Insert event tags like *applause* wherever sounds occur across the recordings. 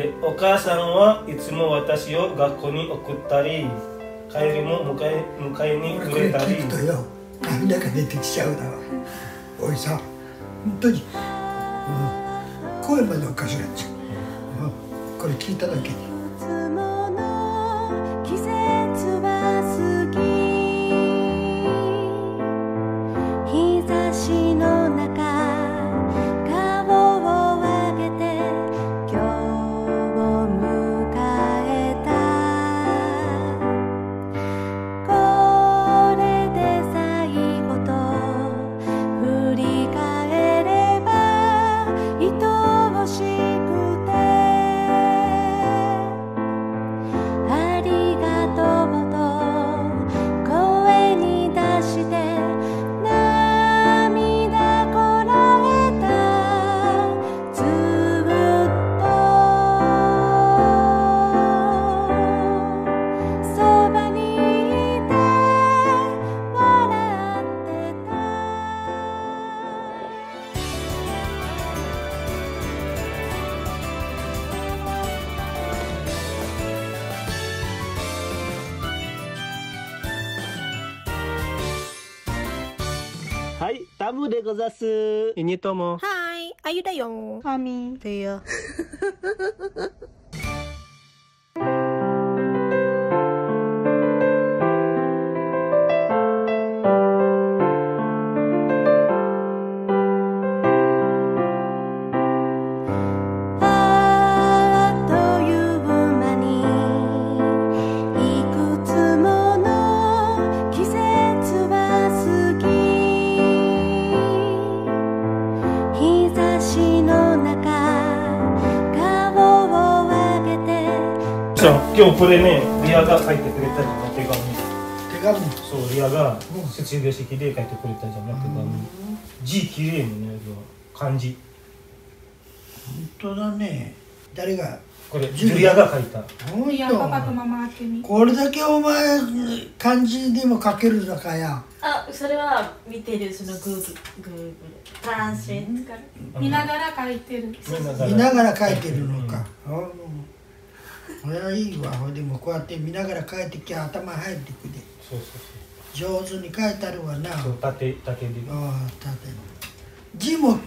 でお母さんはいつも私を学校に送ったり帰りも迎え迎えにくれたり。これ聞くとよ。涙が出てきちゃうだわおいさ本当に、うん、声までおかしくなっちゃう、うん、これ聞いただけ。にでござす。イニトも嗨，阿玉的勇，阿咪，对呀。あ *laughs* 今日これねリアが書いてくれたじゃん手紙。手紙？そうリアが卒業式で書いてくれたじゃん。手紙字綺麗にね漢字。本当だね。誰が？これジュリアが書いた。本いや、パパとママ開けに。これだけお前漢字でも書けるのかや？あ、それは見てるそのグーグル。トランスレートから。見ながら書いてる。見ながら。書いてるのか、ああそれはいいわ。ほいでもこうやって見ながら書いてきゃ頭入ってくでそうそう上手に書いてあるわな。そうそう縦縦で。ああ縦の字も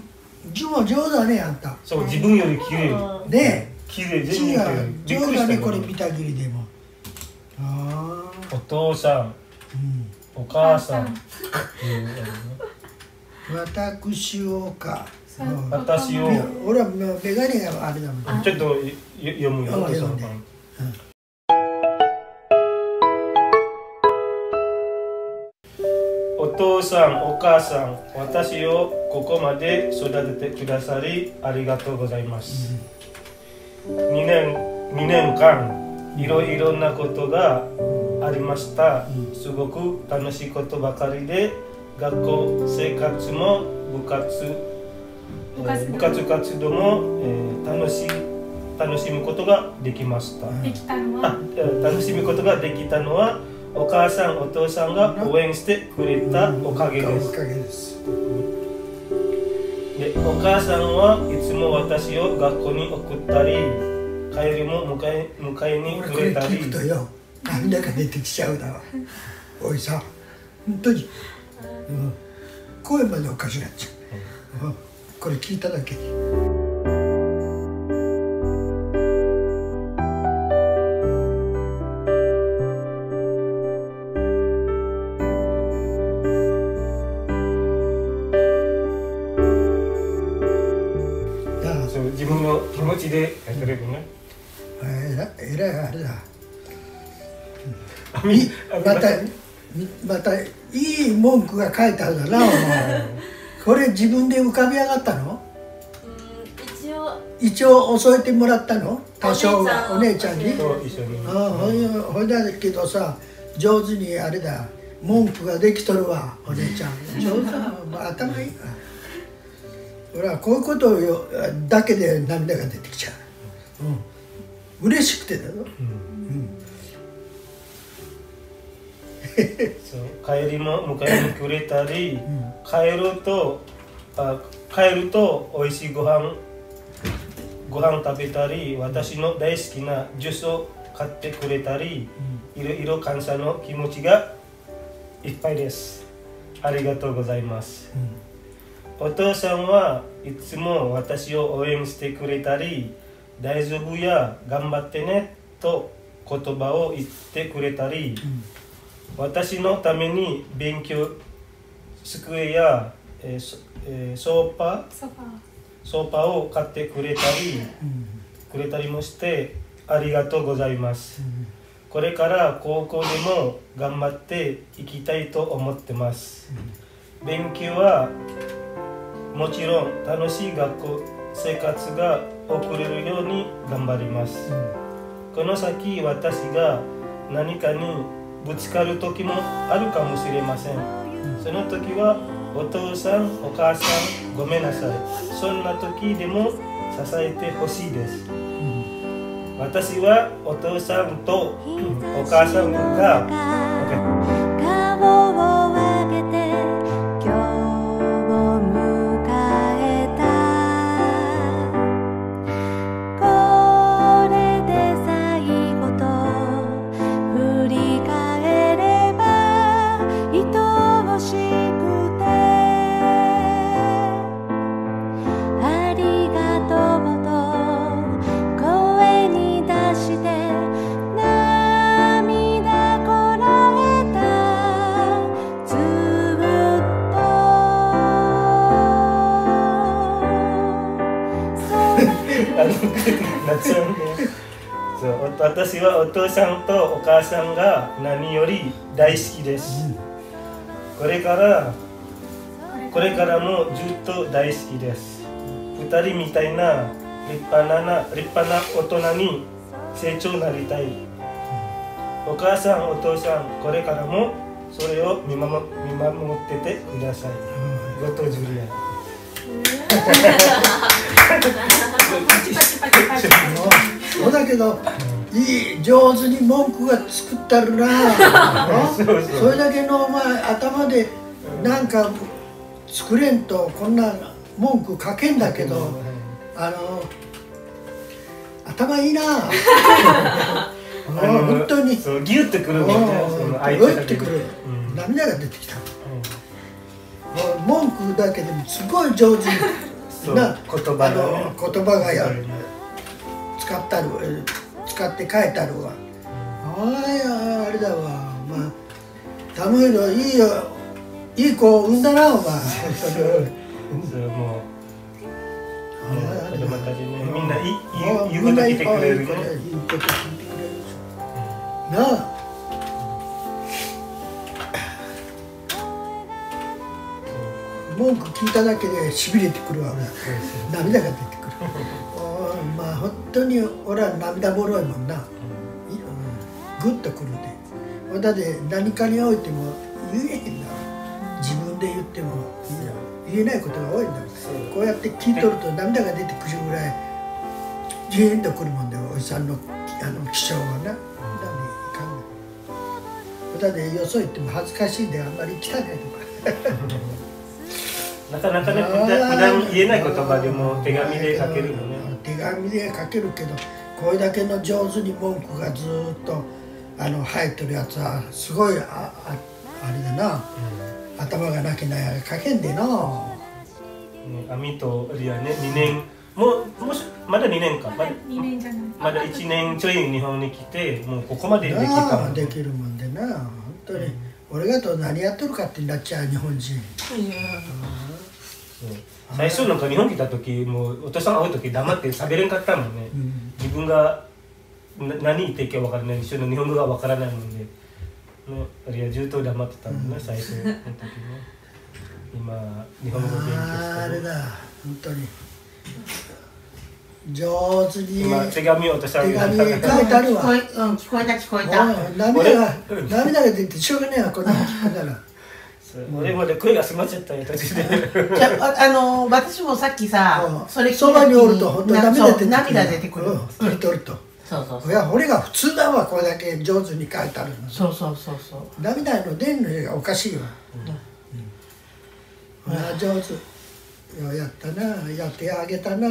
字も上手だねあんた。そう自分より綺麗うん。ね綺麗字が上手だねりしたよこれ見たきりでも。ああ。お父さん。うん。お母さん。*laughs* 私をか。そう。うん。私を。俺はもうメガネがあれだもん。ちょっとよ読むよあお父さんお父さんお母さん私をここまで育ててくださりありがとうございます、2年2年間いろいろなことがありました、すごく楽しいことばかりで学校生活も部活部活動部活活動も、えー楽しい楽しむことができました、できたのあは？えー楽しむことができたのはお母さんお父さんが応援してくれたおかげです、おかげです。でお母さんはいつも私を学校に送ったり帰りも迎え迎えにくれたり。聞くとよ涙が出てきちゃうだわ。おいさ本当に、うん、声までおかしくなっちゃう、うん、これ聞いただけにちでやってるよねえらえらいあれだ。あみまたみまたいい文句が書いてあるだなお前。*laughs* これ自分で浮かび上がったの？うん、一応。一応教えてもらったの？多少は。おお姉ちゃんに？と一緒に。ああほいほいだけどさ上手にあれだ。文句ができとるわお姉ちゃん。上手。*laughs* 頭いいわ俺はこういうことをよだけで涙が出てきちゃう、うん、嬉しくてだよ、うん、*laughs* そう帰りも迎えにくれたり、帰るとあ帰ると美味しいご飯ご飯食べたり私の大好きなジュースを買ってくれたりいろいろ感謝の気持ちがいっぱいです。ありがとうございますお父さんはいつも私を応援してくれたり大丈夫や頑張ってねと言葉を言ってくれたり、私のために勉強机や、えーそえーソーパソファー。ソーパを買ってくれたりくれたりもしてありがとうございます、これから高校でも頑張っていきたいと思ってます、勉強はもちろん楽しい学校生活が送れるように頑張ります、この先私が何かにぶつかる時もあるかもしれません。その時はお父さんお母さんごめんなさい。そんな時でも支えてほしいです。私はお父さんとお母さんが私はお父さんとお母さんが何より大好きです、これからこれからもずっと大好きです。二人みたいな立派な立派な大人に成長なりたい。お母さんお父さんこれからもそれを見守見守っててください。後藤ジュリアそうだけどいい上手に文句が作ってるな。*laughs* それだけのお前頭でなんか作れんとこんな文句書けんだけどあの頭いいな。*laughs* 本当に。そうギュッてくるもん。ねその相手だけにうってくる。うん。涙が出てきた。もう文句だけでもすごい上手な *laughs* 言葉言葉がや使ったる。えー使って書いてあるわ。あああれだわ。まあタムヒロいいよ。いい子産んだなお前。そうもうあ子供たちねみんない言う言うこと聞いてくれるねうこと聞いてくれるでしょなあ。文句聞いただけでしびれてくるわ俺涙が出てくる当に俺は涙もろいもんな、いうん、グッとくるで。だって何かにおいても言えへんな自分で言っても言えないことが多いんだこうやって聞いとると涙が出てくるぐらいジーンとくるもんでおじさんのあの気性はな、だねいかんないだってよそ行っても恥ずかしいんであんまり汚いとか。*laughs* なかなかね普段言えない言葉でも手紙で書けるの紙で書けるけどこれだけの上手に文句がずーっとあの入ってるやつはすごいあああれだな。頭がなきゃな書けんでなねアミとリアね2年。もうもしまだ2年か。まだ2年じゃない。まだ1年ちょい日本に来てもうここまでできたもんできるもんでな本当に、俺がと何やっとるかってなっちゃう日本人。そう最初なんか日本来た時もうお父さん会う時黙って喋れんかったもんね、ん。自分がな何言っていいか分からない一緒の日本語が分からないもんで、ね、いやずっと黙ってたもんね、最初の時ね。今日本語勉強してる。ああれだ。本当に。上手に。今手紙を私は手紙書いてあるわ。聞こえ、うん、聞こえた聞こえた。涙が涙が出てしょうがねえわこんなの聞くからそう俺まで声が閉まっちゃったよ途中で。*laughs* じゃあ、ああの私もさっきさ、それ聞いたそばにおると本当にな涙出てくるそう涙出てくる。うん。聞いとると。そうそうそう。いや俺が普通だわこれだけ上手に書いてあるのそうそうそうそう。涙の出んのがおかしいわ、うん。ああ上手。やったな。やってあげたな。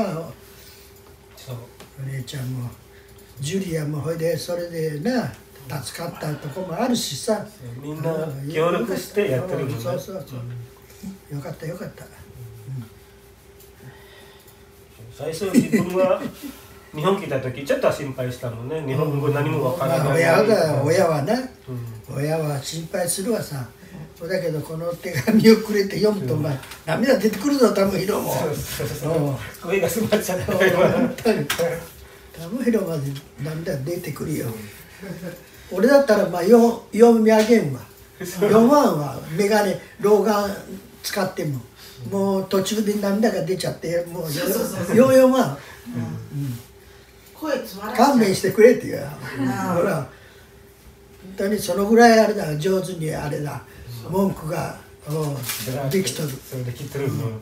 そう。お姉ちゃんもジュリアもほいでそれでな助かったとこもあるしさ。みんな協力してやってるもんね。そうそうそうよかったよかった。最初自分が日本来た時ちょっとは心配したもんね。日本語何もわからない。親が親はな。うん。親は心配するわさ。だけどこの手紙をくれて読むとお前涙出てくるぞタムヒロも。そうそうそうう。ん。声が詰まっちゃったタムヒロまで涙出てくるよ俺だったらまあよ読み上げんわ。読まんわ眼鏡老眼使っても。もう途中で涙が出ちゃってもうよよ読まん。声つまら勘弁してくれって言うよ。あほら。本当にそのぐらいあれだ上手にあれだ。文句が。うん。できとる。できとる。の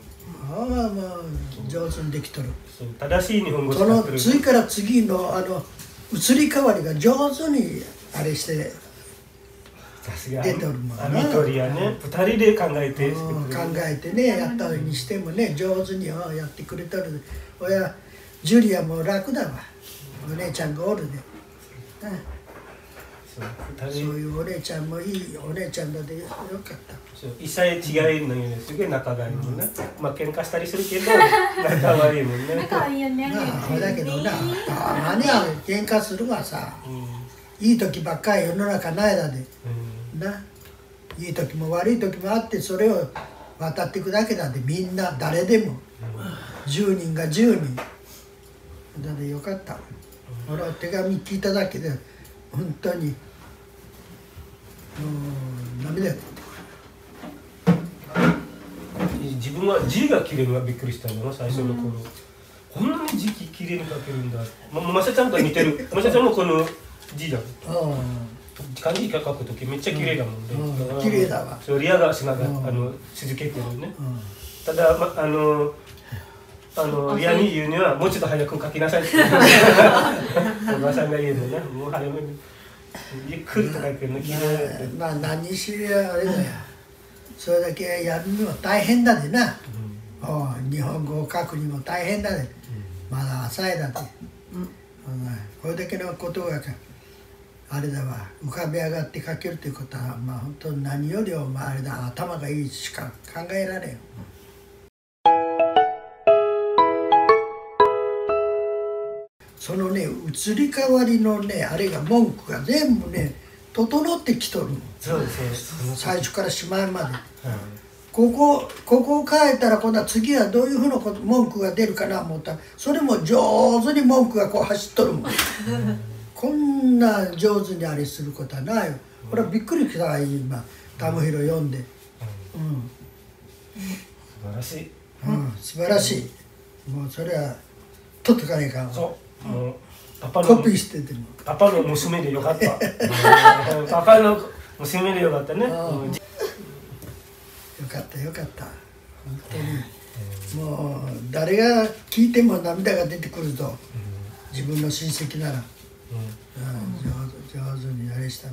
ああまあ上手にできとる。正しい日本語その使ってる。次から次のあの移り変わりが上手にあれしてさすが。出てるもんな。網取りやね二人で考えてうん考えてねやったにしてもね上手にうんやってくれとる。親ジュリアも楽だわ。お姉ちゃんがおるで、うん。そういうお姉ちゃんもいいお姉ちゃんだでよかった。そう一切違いのよねすげえ仲がいいもん。ねまあ喧嘩したりするけど *laughs* 仲はいいもんね。可愛いよね。だけどなたまには喧嘩するわさ。うんいい時ばっかり世の中ないだで。うん。な。いい時も悪い時もあってそれを渡っていくだけだでみんな誰でも。10人が10人。だでよかった。俺は手紙聞いただけで本当にもう涙。が自分は字が綺麗のがびっくりしたのな最初の頃、こんなに字綺麗に書けるんだ。ままさちゃんと似てる。まさちゃんもこの字だ。漢字書く時めっちゃ綺麗だもんね、綺麗だわ。そうリアがしながら、うん。あの続けてるね。ただ、ま、あのあのリアに言うにはもうちょっと早く書きなさいって。*laughs* おばさんが言うのね。もう早めにゆっくりと書いてるの綺麗まあまあ何にしろあれだよ。それだけやるにも大変だでな。うん。日本語を書くにも大変だでまだ浅いだって、うん。これだけのことがあれだわ。浮かび上がって書けるということはまあ本当に何よりもまああれだ頭がいいしか考えられん。そのね移り変わりのねあれが文句が全部ね整ってきとるの。そうそう最初からしまいまで。うん。ここここを変えたら今度は次はどういうふうなこと文句が出るかな思ったらそれも上手に文句がこう走っとるもん *laughs* こんな上手にあれすることはないよ。俺はびっくりしたわ今。タムヒロ読んで。うん、素晴らしい。うん、素晴らしい。もうそれは取っとかないかそう。もうパパのコピーしてても。パパの娘でよかった。う *laughs* んパパの娘でよかったね。うんうん。よかったよかった。本当に。もう誰が聞いても涙が出てくるぞ。自分の親戚なら、うん、上手上手にあれした。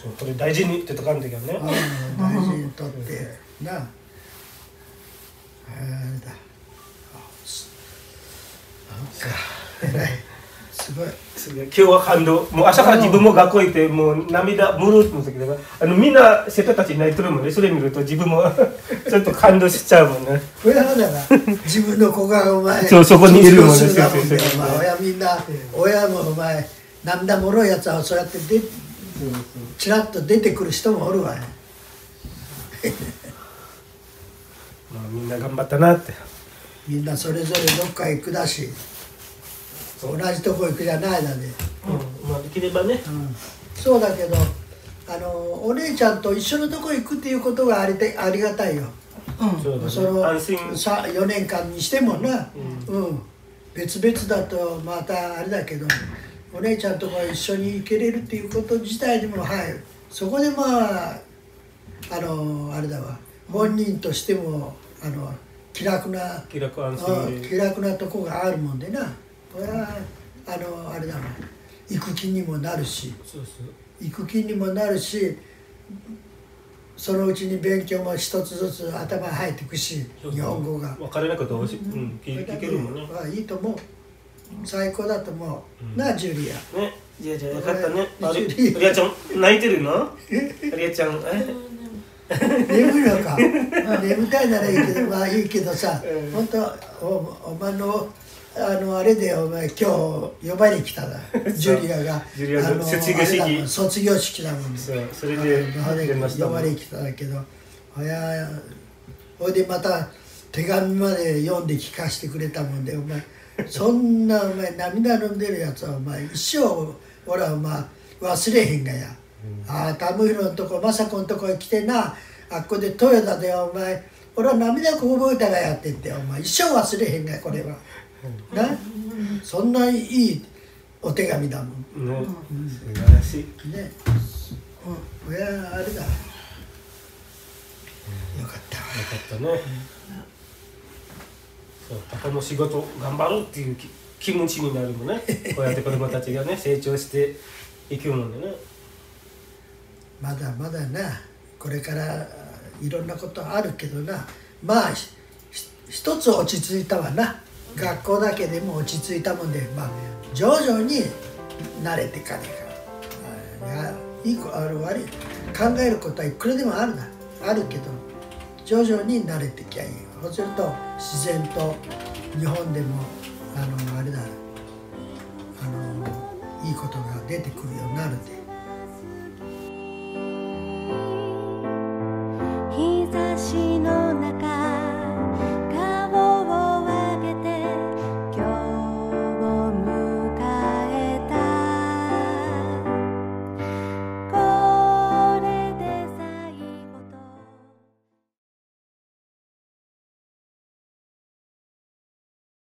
そうこれ大事にってとかんときはね。うん大事にとって。な。ああれだ。あすそうか。偉いすごい。すげえ今日は感動。もう朝から自分も学校行ってもう涙むるって思ったけどあのみんな生徒たち泣いてるもんね。それ見ると自分もちょっと感動しちゃうもんね。これはだな。自分の子がお前そうそこにいるもんね。そうそうそうお前親みんな親もお前涙もろいやつはそうやってでちらっと出てくる人もおるわね *laughs* まあみんな頑張ったなって。みんなそれぞれどっか行くだし同じとこ行くじゃないだね、うんまあできればね。うん、そうだけどあのお姉ちゃんと一緒のとこ行くっていうことがありてありがたいよ。そうだそのね安心。さ4年間にしてもな、うん。別々だとまたあれだけどお姉ちゃんとか一緒に行けれるっていうこと自体でもはい。そこでまああのあれだわ。本人としてもあの気楽な気楽安うん心で気楽なとこがあるもんでな。これはあのあれだわ。行く気にもなるし。そうそう行く気にもなるしそのうちに勉強も一つずつ頭入ってくし日本語が。分からない。ことをし、うん、聞けるもんね。はいいと思う。最高だと思う、なあジュリア。ね。じゃあじゃあよかったね。あジれュリア。リアちゃん泣いてるの？ありあちゃん。え？眠いのか、まあ、眠たいならいいけどまあいいけどさ、うん。本当おお前のあのあれでお前今日呼ばれに来たな。*laughs* ジュリアが。ジュリアのあの卒業式。あれだもん卒業式だもんね。そうそれで呼ばれに来たんだけど。ほやほいでまた手紙まで読んで聞かせてくれたもんでお前そんなお前涙飲んでるやつはお前一生俺はお前忘れへんがや、ああタムヒロのとこ雅子のとこへ来てな。あっこで豊田でお前俺は涙こぼれたがやってってお前一生忘れへんがやこれは、なそんないいお手紙だもん。ね。素晴らしい。ね。うん。親あれだ。よかった。わよかったね。そうパパも仕事頑張るっていう気気持ちになるもんね。こうやって子供たちがね成長していくもんでね。まだまだな。これからいろんなことあるけどな。まあ一つ落ち着いたわな学校だけでも落ち着いたもんでまあ徐々に慣れていかねえからい。いい子ある悪い考えることはいくらでもあるな。あるけど徐々に慣れてきゃいい。そうすると自然と日本でもあのあれだ。あのいいことが出てくるようになるんで。